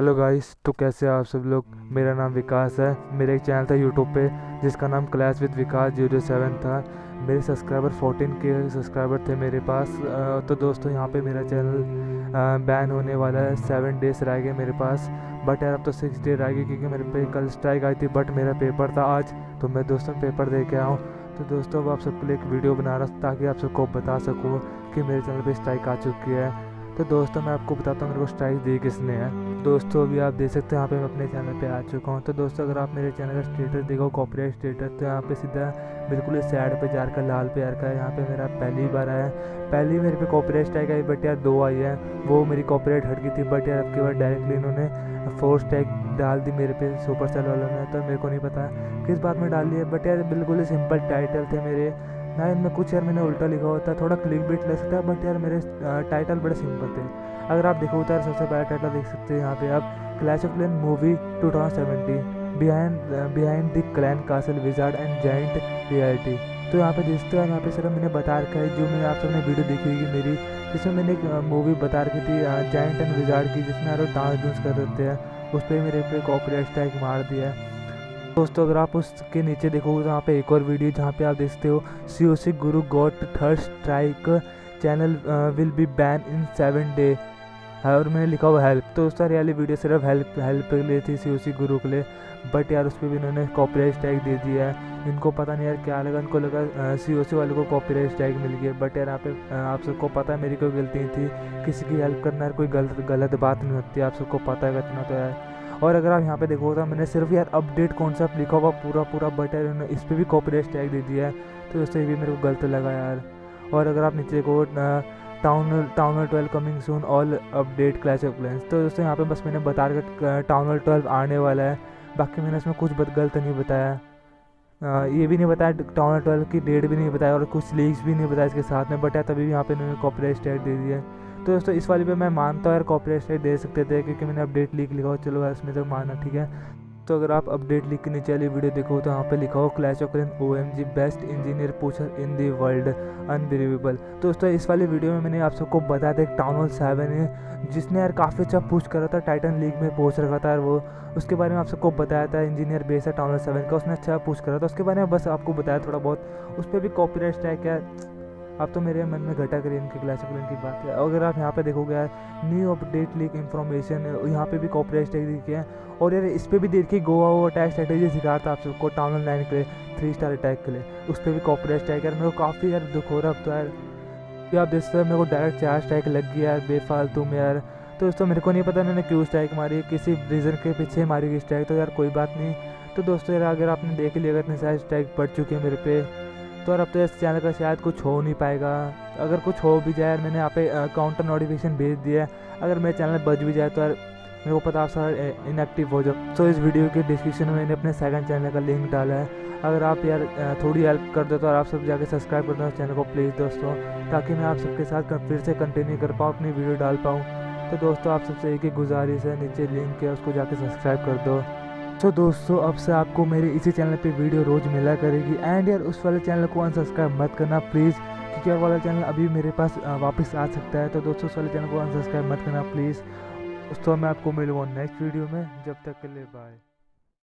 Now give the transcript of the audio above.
Hello guys तो कैसे आप सब लोग? मेरा नाम विकास है। मेरा एक चैनल था यूट्यूब पे, जिसका नाम class with Vikas zero seven था। मेरे सब्सक्राइबर 14 के सब्सक्राइबर थे मेरे पास। तो दोस्तों, यहाँ पे मेरा चैनल बैन होने वाला है। सेवन डेज़ रह गए मेरे पास। बट यार, अब तो सिक्स डे रह गए क्योंकि मेरे पे कल स्ट्राइक आई थी, बट मेरा पेपर था आज। तो मैं दोस्तों पेपर दे के आऊँ तो दोस्तों, अब आप सबके लिए एक वीडियो बना रहा ताकि आप सबको बता सकूँ कि मेरे चैनल पर स्ट्राइक आ चुकी है। तो दोस्तों, मैं आपको बताता हूँ मेरे को स्ट्राइक दी किसने है। दोस्तों, अभी आप देख सकते हैं, यहाँ पे मैं अपने चैनल पे आ चुका हूँ। तो दोस्तों, अगर आप मेरे चैनल का स्टेटस देखो कॉपीराइट स्टेटस तो यहाँ पे सीधा बिल्कुल इस साइड पे जार का लाल पे यार है यहाँ पे मेरा पहली बार आया पहली मेरे पे कॉपीराइट स्ट्राइक आई बट यार दो आई है। वो मेरी कॉपीराइट हट गई थी बट यार अब के बाद डायरेक्टली इन्होंने फोर स्ट्राइक डाल दी मेरे पे सुपर सेल वालों ने। तो मेरे को नहीं पता किस बात में डाल है बट यार बिल्कुल ही सिंपल टाइटल थे मेरे। ना इनमें कुछ यार मैंने उल्टा लिखा होता है, थोड़ा क्लिक बिट लग सकता है बट यार मेरे टाइटल बड़े सिंपल थे। अगर आप देखो तो यार सबसे पहला टाइटल देख सकते हैं यहाँ पे आप Clash of Clan movie 2017 behind behind the clan castle wizard and giant reality तो यहाँ पे देखते हैं यहाँ पे सिर्फ़ मैंने बता रखा है, जो मैंने आप सबने वीडियो देखी होगी मेरी, जिसमें मैंने एक मूवी बता रखी थी जाइंट एंड विजार्ड की, जिसमें यार डांस डूंस कर रहे थे उस पर मेरे पे कॉपीराइट स्ट्राइक मार दिया है। दोस्तों, अगर आप उसके नीचे देखोगे तो यहाँ पे एक और वीडियो, जहाँ पे आप देखते हो C O C guru got third strike channel will be ban in seven day है, और मैंने लिखा हुआ हेल्प तो उस सारी वाली वीडियो सिर्फ़ हेल्प हेल्प के लिए थी सी ओ सी गुरु के लिए। बट यार उस पर भी इन्होंने कॉपीराइट स्ट्राइक दे दिया है। इनको पता नहीं यार, क्या लगा। इनको लगा सी ओ सी वाले को कॉपीराइट स्ट्राइक मिल गया। बट यार यहाँ पे आप सबको पता है, मेरी कोई गलती नहीं थी। किसी की हेल्प करना यार, कोई गलत गलत बात नहीं होती। आप सबको पता है, इतना तो यार और अगर आप यहाँ पे देखो तो मैंने सिर्फ़ यार अपडेट कॉन्सेप्ट लिखा हुआ पूरा पूरा बट यार इन्होंने इस पर भी कॉपीराइट टैग दे दिया है। तो उससे भी मेरे को गलत लगा यार। और अगर आप नीचे देखो town town twelve coming soon all update Clash of Clans तो दोस्तों यहाँ पे बस मैंने बता रखा टाउन ट्वेल्व आने वाला है। बाकी मैंने इसमें कुछ गलत नहीं बताया। आ, ये भी नहीं बताया टाउन ट्वेल्व की डेट भी नहीं बताया और कुछ लीक्स भी नहीं बताया इसके साथ में बट तभी भी यहाँ पे इन्होंने कॉपीराइट स्ट्राइक दे दिया। है तो दोस्तों, इस वाली पे मैं मानता हूँ यार कॉपीराइट दे सकते थे, क्योंकि मैंने अपडेट लिख लिखा हो चलो यार इसमें तो माना ठीक है। तो अगर आप अपडेट लिख के नीचे वाली वीडियो देखो तो यहाँ पे लिखा हो Clash of Clan O M G best engineer pusher in the world unbelievable तो दोस्तों, इस वाली वीडियो में मैंने आप सबको बताया था टाउन हॉल सेवन है, जिसने यार काफ़ी अच्छा पुश करा था टाइटन लीग में पहुँच रखा था वो। उसके बारे में आप सबको बताया था इंजीनियर बेस है टाउन हॉल सेवन का, उसने अच्छा पुश करा था। उसके बारे में बस आपको बताया थोड़ा बहुत, उस पर भी कॉपीराइट स्ट्राइक है। अब तो मेरे मन में घटा करी इनकी क्लास ऑफ़ की बात है। अगर आप यहाँ पे देखोगे, यार न्यू अपडेट लीक इन्फॉर्मेशन यहाँ पे भी कॉपीराइट स्ट्राइक देखिए है। और यार, इस पर भी देखिए गोवा वो अटैक स्ट्रेटेजी सिखा था आप सबको टाउन लाइन के लिए थ्री स्टार अटैक के लिए। उस पर भी कॉपीराइट स्ट्राइक यार, मेरे को काफ़ी, यार, दुख हो रहा अब तो यार। कि आप देख सकते हो, मेरे को डायरेक्ट चार स्ट्राइक लग गया यार, बेफालतू में, यार। तो दोस्तों, मेरे को नहीं पता मैंने क्यों स्ट्राइक मारी, किसी रीज़न के पीछे मारी गई स्ट्राइक तो यार, कोई बात नहीं। तो दोस्तों, यार, अगर आपने देख लिया, अगर इतने सारे स्ट्राइक पड़ चुके हैं मेरे पे तो यार अब तो इस चैनल का शायद कुछ हो नहीं पाएगा। अगर कुछ हो भी जाए मैंने यहाँ पे काउंटर नोटिफिकेशन भेज दिया है, अगर मेरे चैनल बच भी जाए तो यार मेरे को पता आप सारा इनएक्टिव हो जाओ। तो इस वीडियो के डिस्क्रिप्शन में मैंने अपने सेकंड चैनल का लिंक डाला है। अगर आप यार थोड़ी हेल्प कर दो तो आप सब जाके सब्सक्राइब कर दो उस चैनल को प्लीज़ दोस्तों, ताकि मैं आप सबके साथ फिर से कंटिन्यू कर पाऊँ, अपनी वीडियो डाल पाऊँ। तो दोस्तों, आप सबसे एक ही गुजारिश है, नीचे लिंक है उसको जाके सब्सक्राइब कर दो। तो दोस्तों, अब से आपको मेरे इसी चैनल पे वीडियो रोज़ मिला करेगी। एंड यार, उस वाले चैनल को अनसब्सक्राइब मत करना प्लीज़ क्योंकि यार वाला चैनल अभी मेरे पास वापस आ सकता है। तो दोस्तों, उस वाले चैनल को अनसब्सक्राइब मत करना प्लीज़ दोस्तों मैं आपको मिलूँगा नेक्स्ट वीडियो में। जब तक के लिए बाय